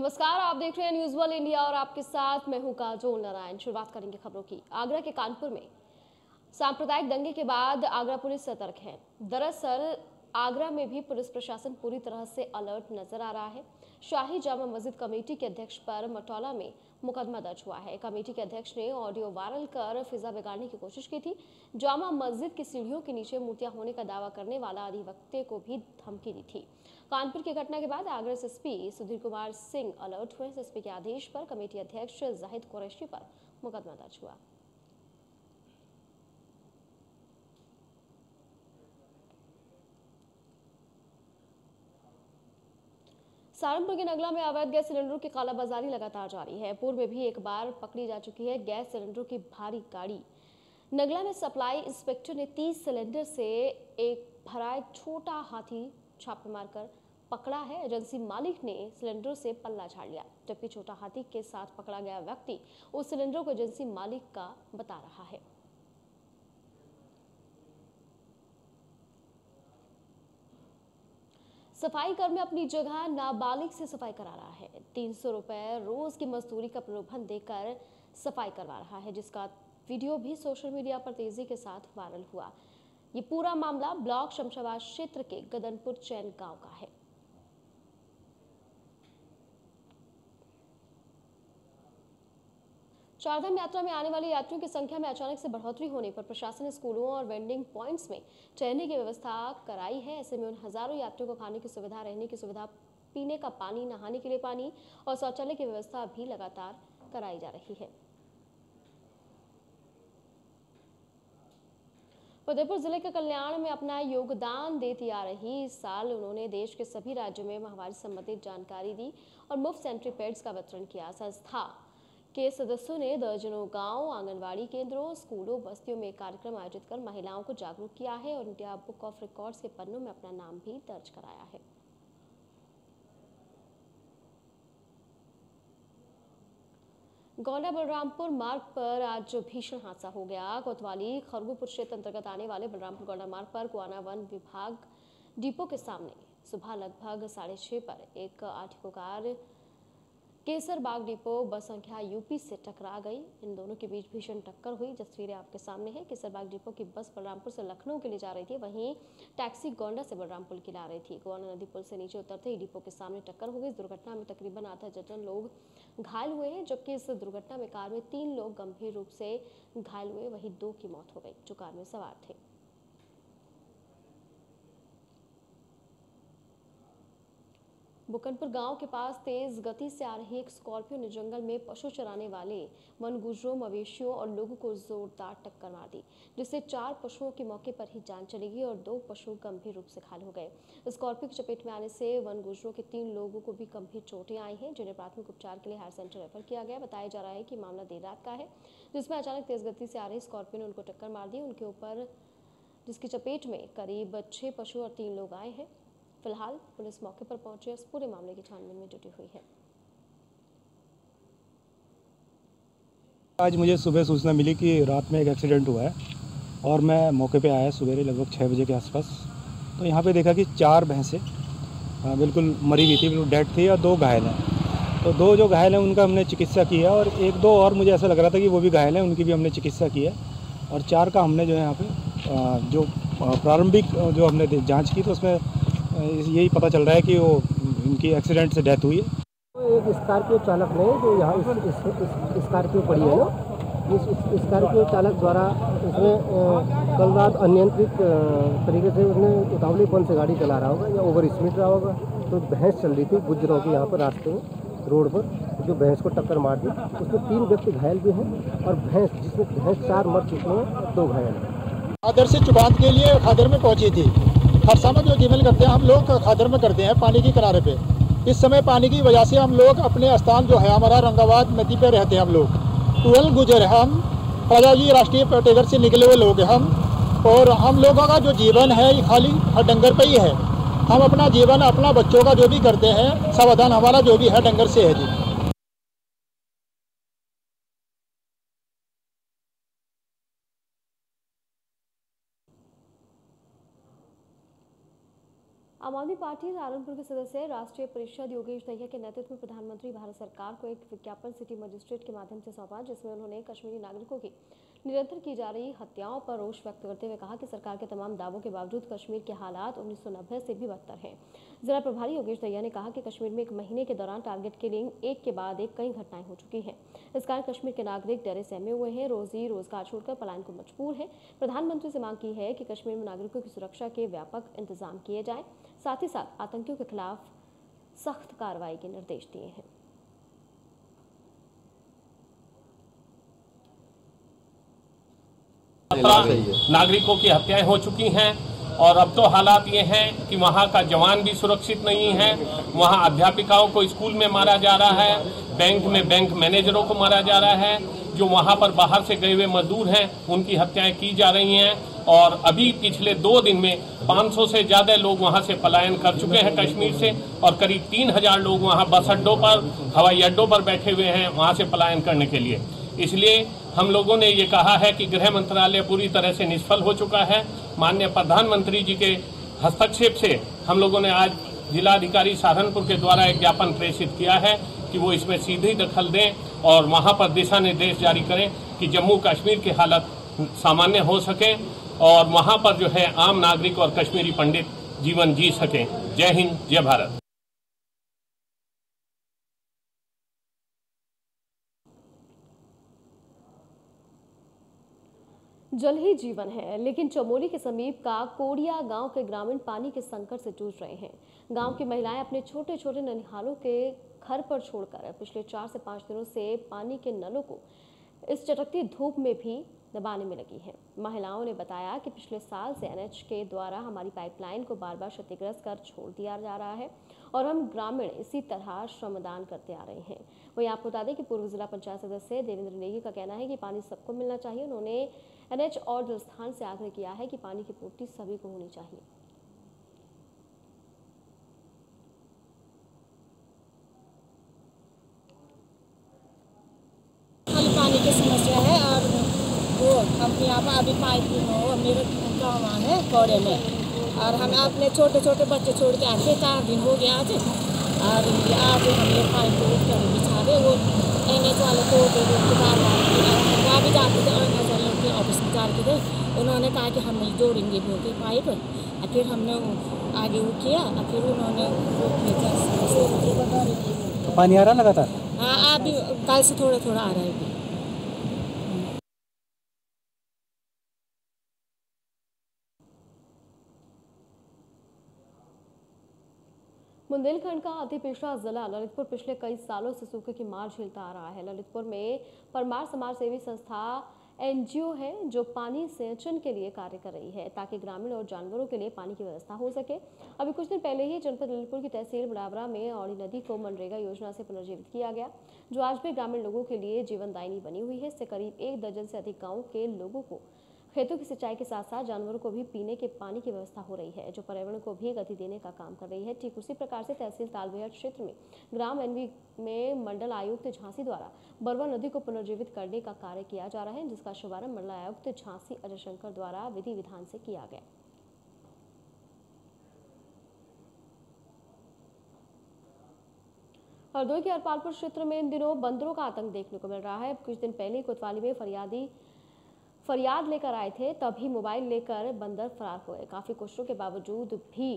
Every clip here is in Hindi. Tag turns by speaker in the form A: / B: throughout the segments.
A: नमस्कार, आप देख रहे हैं न्यूज़ वन इंडिया और आपके साथ मैं हूँ काजोल नारायण। शुरुआत करेंगे खबरों की। आगरा के कानपुर में सांप्रदायिक दंगे के बाद आगरा पुलिस सतर्क है। दरअसल, आगरा में भी पुलिस प्रशासन पूरी तरह से अलर्ट नज़र आ रहा है। शाही जामा मस्जिद कमेटी के अध्यक्ष पर मटौला में मुकदमा दर्ज हुआ है। कमेटी के अध्यक्ष ने ऑडियो वायरल कर फिजा बिगाड़ने की कोशिश की थी। जामा मस्जिद की सीढ़ियों के नीचे मूर्तियाँ होने का दावा करने वाला अधिवक्ते को भी धमकी दी थी। कानपुर की घटना के बाद आगरा एसपी सुधीर कुमार सिंह अलर्ट हुए। एसपी के आदेश पर कमेटी अध्यक्ष जाहिद कुरैशी पर मुकदमा दर्ज हुआ। सहारनपुर के नगला में अवैध गैस सिलेंडरों की कालाबाजारी लगातार जारी है। पूर्व में भी एक बार पकड़ी जा चुकी है गैस सिलेंडरों की भारी गाड़ी। नगला में सप्लाई इंस्पेक्टर ने 30 सिलेंडर से एक भरा एक छोटा हाथी छापे मारकर पकड़ा है। एजेंसी मालिक ने सिलेंडर से पल्ला झाड़ लिया, जबकि छोटा हाथी के साथ पकड़ा गया व्यक्ति उस सिलेंडर को एजेंसी मालिक का बता रहा है। सफ़ाई कर्मी अपनी जगह नाबालिग से सफ़ाई करा रहा है। तीन सौ रुपये रोज की मजदूरी का प्रलोभन देकर सफ़ाई करवा रहा है, जिसका वीडियो भी सोशल मीडिया पर तेज़ी के साथ वायरल हुआ। ये पूरा मामला ब्लॉक शमशाबाद क्षेत्र के गदनपुर चैन गाँव का है। चारधाम यात्रा में आने वाले यात्रियों की संख्या में अचानक से बढ़ोतरी होने पर प्रशासन ने स्कूलों और वेंडिंग पॉइंट्स में ठहरने की व्यवस्था कराई है। ऐसे में उन हज़ारों यात्रियों को खाने की सुविधा, रहने की सुविधा, पीने का पानी, नहाने के लिए पानी और शौचालय की व्यवस्था भी लगातार कराई जा रही है। उदयपुर ज़िले के कल्याण में अपना योगदान देती आ रही इस साल उन्होंने देश के सभी राज्यों में महामारी संबंधित जानकारी दी और मुफ़्त सेंट्री पैड्स का वितरण किया। संस्था के सदस्यों ने दर्जनों गाँव आंगनवाड़ी केंद्रों, स्कूलों, बस्तियों में कार्यक्रम आयोजित कर महिलाओं को जागरूक किया है और इंडिया बुक ऑफ़ रिकॉर्ड्स के पन्नों में अपना नाम भी दर्ज कराया है। गौंडा बलरामपुर मार्ग पर आज भीषण हादसा हो गया। कोतवाली खरगुपुर क्षेत्र अंतर्गत आने वाले बलरामपुर गौंडा मार्ग पर कुआना वन विभाग डिपो के सामने सुबह लगभग साढ़े छह पर एक आठिको कार केसर बाग डिपो बस संख्या यूपी से टकरा गई। इन दोनों के बीच भीषण टक्कर हुई। तस्वीरें आपके सामने है। केसर बाग डिपो की बस बलरामपुर से लखनऊ के लिए जा रही थी। वहीं टैक्सी गोंडा से बलरामपुर के ला रही थी। गोंडा नदी पुल से नीचे उतरते ही डिपो के सामने टक्कर हो गई। इस दुर्घटना में तकरीबन आधा दर्जन लोग घायल हुए हैं, जबकि इस दुर्घटना में कार में तीन लोग गंभीर रूप से घायल हुए। वहीं दो की मौत हो गई, जो कार में सवार थे। बुकनपुर गाँव के पास तेज गति से आ रही एक स्कॉर्पियो ने जंगल में पशु चराने वाले वन गुजरों, मवेशियों और लोगों को जोरदार टक्कर मार दी, जिससे चार पशुओं की मौके पर ही जान चली गई और दो पशु गंभीर रूप से घायल हो गए। स्कॉर्पियो की चपेट में आने से वन गुजरों के तीन लोगों को भी गंभीर चोटें आई हैं, जिन्हें प्राथमिक उपचार के लिए हायर सेंटर रेफर किया गया। बताया जा रहा है कि मामला देर रात का है, जिसमें अचानक तेज गति से आ रही स्कॉर्पियो ने उनको टक्कर मार दी। उनके ऊपर, जिसकी चपेट में करीब छह पशु और तीन लोग आए हैं। फ़िलहाल पुलिस मौके पर पहुँची इस पूरे मामले की छानबीन में जुटी हुई है।
B: आज मुझे सुबह सूचना मिली कि रात में एक एक्सीडेंट हुआ है और मैं मौके पे आया सवेरे लगभग छः बजे के आसपास। तो यहाँ पे देखा कि चार भैंसें बिल्कुल मरी हुई थी, बिल्कुल डेड थी और दो घायल हैं। तो दो जो घायल हैं, उनका हमने चिकित्सा किया और एक दो और मुझे ऐसा लग रहा था कि वो भी घायल हैं, उनकी भी हमने चिकित्सा की है। और चार का हमने जो है यहाँ पे जो प्रारंभिक जो हमने जाँच की तो उसमें यही पता चल रहा है कि वो इनकी एक्सीडेंट से डेथ हुई है।
C: एक स्कॉर्पियो चालक ने जो यहाँ स्कॉर्पियो पड़ी है ना इस स्कॉर्पियो चालक द्वारा उसने कल रात अनियंत्रित तरीके से उसने उतावलीपन से गाड़ी चला रहा होगा या ओवर स्पीड रहा होगा। तो भैंस चल रही थी गुजरों की यहाँ पर रास्ते में रोड पर जो भैंस को टक्कर मार दी। उसमें तीन व्यक्ति घायल भी हैं और भैंस जिसमें भैंस चार मर चुके हैं दो घायल हैं।
D: खादर से चुबांत के लिए खादर में पहुँची थी। समय जो जीवन करते हैं, हम लोग खादर में करते हैं पानी के किनारे पे। इस समय पानी की वजह से हम लोग अपने स्थान जो है, हमारा रंगाबाद नदी पे रहते हैं हम लोग। टूल गुजर हम। जी, राष्ट्रीय पर्यटकर से निकले हुए लोग हैं हम। और हम लोगों का जो जीवन है, ये खाली डंगर पर ही है। हम अपना जीवन, अपना बच्चों का जो भी करते हैं, सावधान, हमारा जो भी है, डंगर से है जी।
A: आदमी पार्टी सहारनपुर के सदस्य राष्ट्रीय परिषद योगेश दहिया के नेतृत्व में प्रधानमंत्री भारत सरकार को एक विज्ञापन सिटी मजिस्ट्रेट के माध्यम से सौंपा, जिसमें उन्होंने कश्मीरी नागरिकों की निरंतर की जा रही हत्याओं पर रोष व्यक्त करते हुए कहा कि सरकार के तमाम दावों के बावजूद कश्मीर के हालात 1990 से भी बदतर हैं। जिला प्रभारी योगेश दहिया ने कहा कि कश्मीर में एक महीने के दौरान टारगेट किलिंग एक के बाद एक कई घटनाएँ हो चुकी हैं। इस कारण कश्मीर के नागरिक डरे सहमे हुए हैं। रोजी रोज़गार छोड़कर पलायन को मजबूर है। प्रधानमंत्री से मांग की है कि कश्मीर में नागरिकों की सुरक्षा के व्यापक इंतज़ाम किए जाएँ। साथ ही साथ आतंकियों के खिलाफ सख्त कार्रवाई के निर्देश दिए हैं।
E: नागरिकों की हत्याएँ हो चुकी हैं और अब तो हालात ये हैं कि वहाँ का जवान भी सुरक्षित नहीं है। वहाँ अध्यापिकाओं को स्कूल में मारा जा रहा है, बैंक में बैंक मैनेजरों को मारा जा रहा है। जो वहाँ पर बाहर से गए हुए मजदूर हैं, उनकी हत्याएँ की जा रही हैं। और अभी पिछले दो दिन में 500 से ज़्यादा लोग वहाँ से पलायन कर चुके हैं कश्मीर से और करीब तीन हज़ार लोग वहाँ बस अड्डों पर, हवाई अड्डों पर बैठे हुए हैं वहाँ से पलायन करने के लिए। इसलिए हम लोगों ने ये कहा है कि गृह मंत्रालय पूरी तरह से निष्फल हो चुका है। माननीय प्रधानमंत्री जी के हस्तक्षेप से हम लोगों ने आज जिलाधिकारी सहारनपुर के द्वारा एक ज्ञापन प्रेषित किया है कि वो इसमें सीधी दखल दें और वहाँ पर दिशा निर्देश जारी करें कि जम्मू कश्मीर की हालत सामान्य हो सके। और वहाँ पर जो है आम नागरिक और कश्मीरी पंडित जीवन जी सकें। जय हिंद, जय भारत।
A: जल ही जीवन है, लेकिन चमोली के समीप का कोडिया गाँव के ग्रामीण पानी के संकट से जूझ रहे हैं। गाँव की महिलाएँ अपने छोटे छोटे ननिहालों के घर पर छोड़कर पिछले चार से पाँच दिनों से पानी के नलों को इस चटकती धूप में भी दबाने में लगी हैं। महिलाओं ने बताया कि पिछले साल से एनएच के द्वारा हमारी पाइपलाइन को बार बार क्षतिग्रस्त कर छोड़ दिया जा रहा है और हम ग्रामीण इसी तरह श्रमदान करते आ रहे हैं। वही आपको बता दें कि पूर्व जिला पंचायत सदस्य देवेंद्र नेगी का कहना है कि पानी सबको मिलना चाहिए। उन्होंने एनएच और जलस्थान से आग्रह किया है कि पानी की पूर्ति सभी को होनी चाहिए।
F: पानी की समस्या हम यहाँ पर अभी पाइप हो मेरे गाँव है कौड़े में और हम अपने छोटे छोटे बच्चे छोड़ के आके चार दिन हो गया आज और आज हमने पाइप को कर बिछा रहे वो एन एच वाले को के वहाँ भी जाते थे एन एच वाले के ऑफ़िस में जाते थे उन्होंने कहा कि हम जोड़ेंगे बोल के पाइप और फिर हमने आगे वो किया और फिर उन्होंने वो भेजा
C: पानी आ रहा लगातार
F: हाँ अभी कल से थोड़ा थोड़ा आ रहा है।
A: बुंदेलखंड का अति पिछड़ा जिला ललितपुर पिछले कई सालों से सूखे की मार झेलता आ रहा है। ललितपुर में परमार समाज सेवी संस्था एनजीओ है, जो पानी सिंचन के लिए कार्य कर रही है, ताकि ग्रामीण और जानवरों के लिए पानी की व्यवस्था हो सके। अभी कुछ दिन पहले ही जनपद ललितपुर की तहसील बड़ावरा में औड़ी नदी को मनरेगा योजना से पुनर्जीवित किया गया, जो आज भी ग्रामीण लोगों के लिए जीवनदायिनी बनी हुई है। इससे करीब एक दर्जन से अधिक गाँव के लोगों को खेतों की सिंचाई के साथ साथ जानवरों को भी पीने के पानी की व्यवस्था हो रही है, जो पर्यावरण को भी गति देने का काम कर रही है। ठीक उसी प्रकार से तहसील तालबेहट क्षेत्र में ग्राम एनवी में मंडल आयुक्त झांसी द्वारा बरवा नदी को पुनर्जीवित करने का कार्य किया जा रहा है, जिसका शुभारंभ मंडल आयुक्त झांसी अजय शंकर द्वारा विधि विधान से किया गया। हरदोई के अरपालपुर क्षेत्र में इन दिनों बंदरों का आतंक देखने को मिल रहा है। कुछ दिन पहले कोतवाली में फरियादी फरियाद लेकर आए थे, तभी मोबाइल लेकर बंदर फरार हुए काफ़ी कोशिशों के बावजूद भी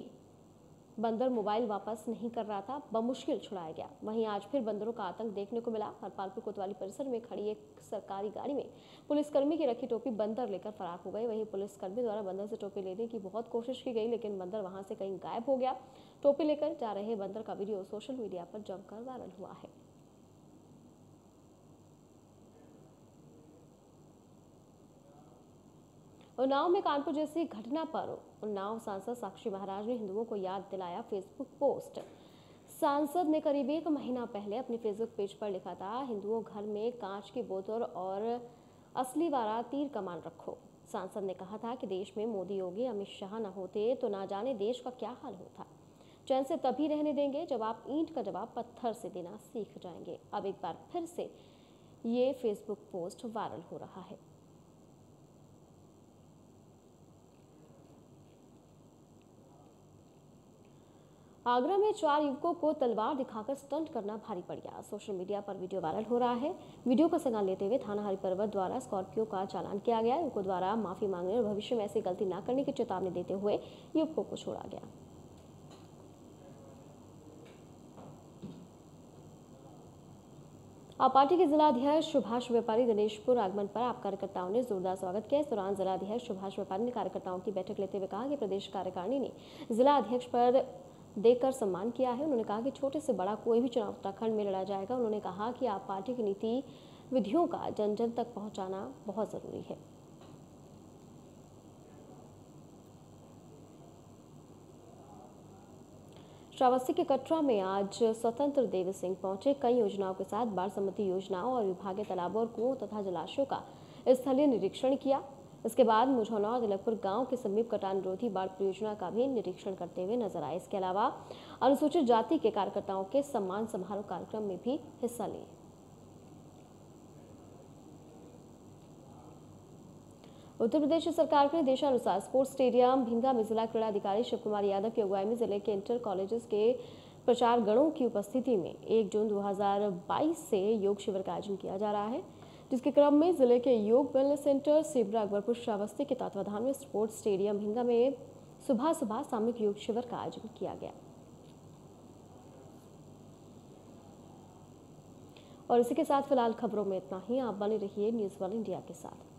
A: बंदर मोबाइल वापस नहीं कर रहा था, बमुश्किल छुड़ाया गया। वहीं आज फिर बंदरों का आतंक देखने को मिला। हरपालपुर कोतवाली परिसर में खड़ी एक सरकारी गाड़ी में पुलिसकर्मी की रखी टोपी बंदर लेकर फरार हो गए वहीं पुलिसकर्मी द्वारा बंदर से टोपी लेने की बहुत कोशिश की गई, लेकिन बंदर वहाँ से कहीं गायब हो गया। टोपी लेकर जा रहे बंदर का वीडियो सोशल मीडिया पर जमकर वायरल हुआ है। उन्नाव में कानपुर जैसी घटना पर उन्नाव सांसद साक्षी महाराज ने हिंदुओं को याद दिलाया फेसबुक पोस्ट। सांसद ने करीब एक महीना पहले अपने फेसबुक पेज पर लिखा था, हिंदुओं घर में कांच की बोतल और असली वाला तीर कमान रखो। सांसद ने कहा था कि देश में मोदी योगी अमित शाह न होते तो ना जाने देश का क्या हाल होता। चैन से तभी रहने देंगे जब आप ईंट का जवाब पत्थर से देना सीख जाएँगे। अब एक बार फिर से ये फेसबुक पोस्ट वायरल हो रहा है। आगरा में चार युवकों को तलवार दिखाकर स्टंट करना भारी पड़ गया। सोशल मीडिया पर वीडियो वायरल हो रहा है। वीडियो का संज्ञान लेते हुए थाना हरिपर्वत द्वारा स्कॉर्पियो का चालान किया गया। युवकों द्वारा माफ़ी मांगने और भविष्य में ऐसी गलती न करने की चेतावनी देते हुए युवकों को छोड़ा गया। आप पार्टी के जिलाध्यक्ष सुभाष व्यापारी दिनेशपुर आगमन पर आप कार्यकर्ताओं ने जोरदार स्वागत किया। इस दौरान जिलाध्यक्ष सुभाष व्यापारी ने कार्यकर्ताओं की बैठक लेते हुए कहा कि प्रदेश कार्यकारिणी ने जिला अध्यक्ष पर देकर सम्मान किया है। उन्होंने कहा कि छोटे से बड़ा कोई भी चुनाव उत्तराखंड में लड़ा जाएगा। उन्होंने कहा कि आप पार्टी की नीति विधियों का जन जन तक पहुंचाना बहुत ज़रूरी है। श्रावस्ती के कटरा में आज स्वतंत्र देव सिंह पहुँचे। कई योजनाओं के साथ बाढ़ सम्मति योजनाओं और विभागीय तालाबों और कुओं तथा जलाशयों का स्थलीय निरीक्षण किया। इसके बाद मुझौना और तिलकपुर गाँव के समीप कटान निरोधी बाढ़ परियोजना का भी निरीक्षण करते हुए नज़र आए। इसके अलावा अनुसूचित जाति के कार्यकर्ताओं के सम्मान समारोह कार्यक्रम में भी हिस्सा लिए उत्तर प्रदेश सरकार के निर्देशानुसार स्पोर्ट्स स्टेडियम भिंगा में जिला क्रीड़ा अधिकारी शिव कुमार यादव की अगुवाई में ज़िले के इंटर कॉलेजेस के प्रचार गणों की उपस्थिति में 1 जून 2022 से योग शिविर का आयोजन किया जा रहा है। जिसके क्रम में ज़िले के योग वेलनेस सेंटर सिबरा अकबरपुर, श्रावस्ती के तत्वाधान में स्पोर्ट्स स्टेडियम हिंगा में सुबह सुबह सामूहिक योग शिविर का आयोजन किया गया। और इसी के साथ फ़िलहाल खबरों में इतना ही। आप बने रहिए न्यूज़ वन इंडिया के साथ।